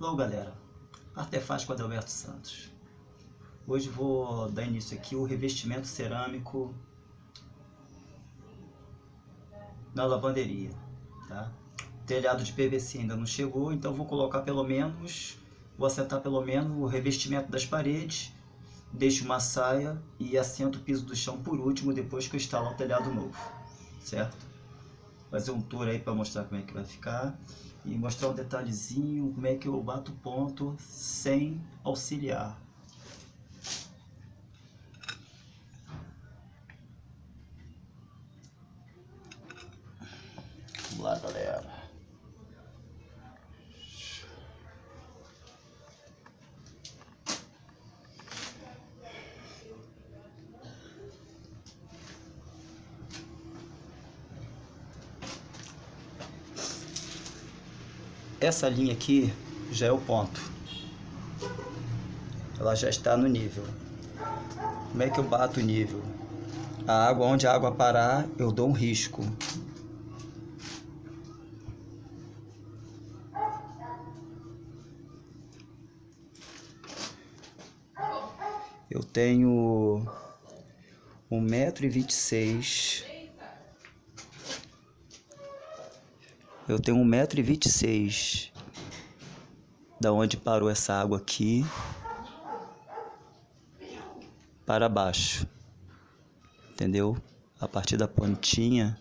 Olá galera, Artefaz com Adalberto Santos. Hoje vou dar início aqui o revestimento cerâmico na lavanderia, tá? Telhado de PVC ainda não chegou, então vou colocar pelo menos, vou assentar pelo menos o revestimento das paredes, deixo uma saia e assento o piso do chão por último, depois que eu instalar o telhado novo, certo? Fazer um tour aí para mostrar como é que vai ficar e mostrar um detalhezinho, como é que eu bato ponto sem auxiliar. Vamos lá, galera. Essa linha aqui já é o ponto. Ela já está no nível. Como é que eu bato o nível? A água, onde a água parar, eu dou um risco. Eu tenho um metro e vinte e seis Eu tenho um metro e vinte e seis da onde parou essa água aqui para baixo, entendeu? A partir da pontinha,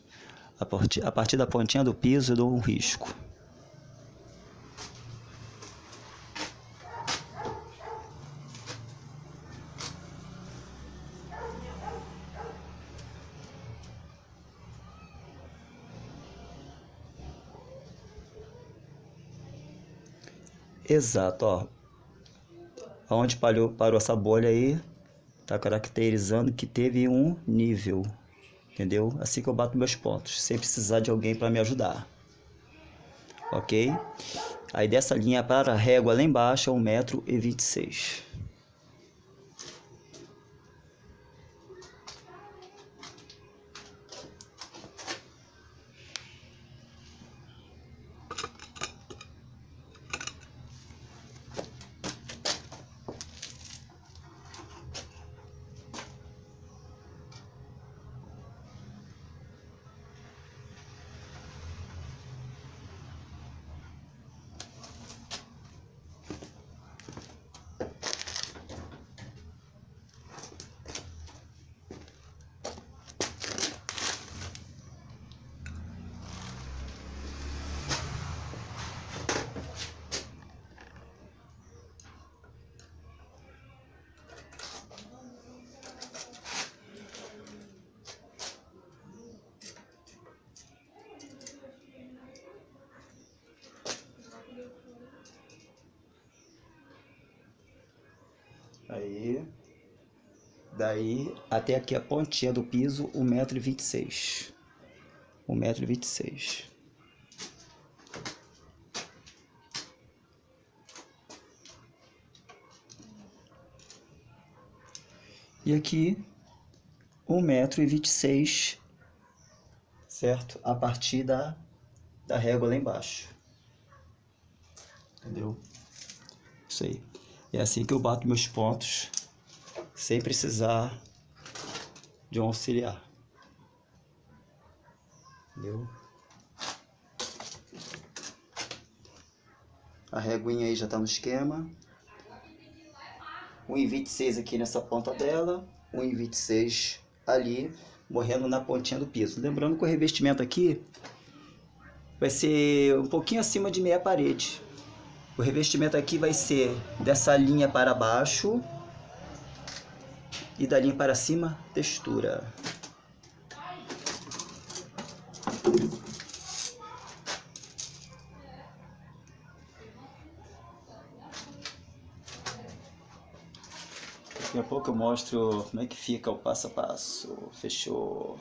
a partir, a partir da pontinha do piso eu dou um risco. Exato, ó. Onde parou, parou essa bolha aí, tá caracterizando que teve um nível, entendeu? Assim que eu bato meus pontos, sem precisar de alguém para me ajudar. Ok? Aí dessa linha para a régua lá embaixo é 1,26m. Aí, daí até aqui a pontinha do piso, 1,26m. 1,26m. E aqui, 1,26m, certo? A partir da, da régua lá embaixo. Entendeu? Isso aí. É assim que eu bato meus pontos, sem precisar de um auxiliar. Entendeu? A reguinha aí já está no esquema. 1,26 aqui nessa ponta dela, 1,26 ali, morrendo na pontinha do piso. Lembrando que o revestimento aqui vai ser um pouquinho acima de meia parede. O revestimento aqui vai ser dessa linha para baixo e da linha para cima, textura. Daqui a pouco eu mostro como é que fica o passo a passo. Fechou.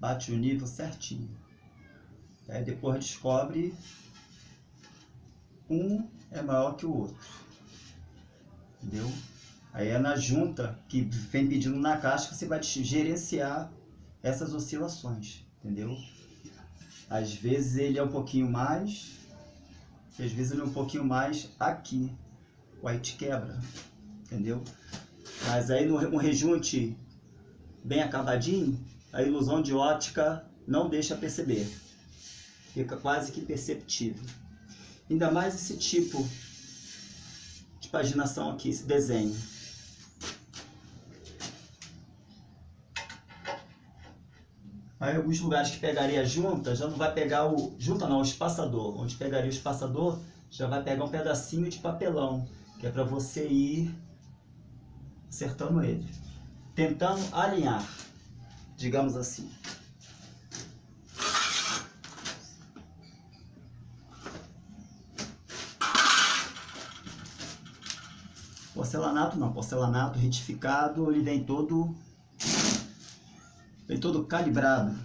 Bate o nível certinho. Aí depois descobre um é maior que o outro. Entendeu? Aí é na junta que vem pedindo na caixa que você vai gerenciar essas oscilações, entendeu? Às vezes ele é um pouquinho mais, às vezes ele é um pouquinho mais aqui. O aí te quebra, entendeu? Mas aí no rejunte bem acabadinho, a ilusão de ótica não deixa perceber. Fica quase que perceptível. Ainda mais esse tipo de paginação aqui, esse desenho. Aí alguns lugares que pegaria junta, já não vai pegar o. Junta não, o espaçador. Onde pegaria o espaçador, já vai pegar um pedacinho de papelão, que é para você ir acertando ele. Tentando alinhar, digamos assim. Porcelanato não, porcelanato retificado, ele vem todo Vem todo calibrado.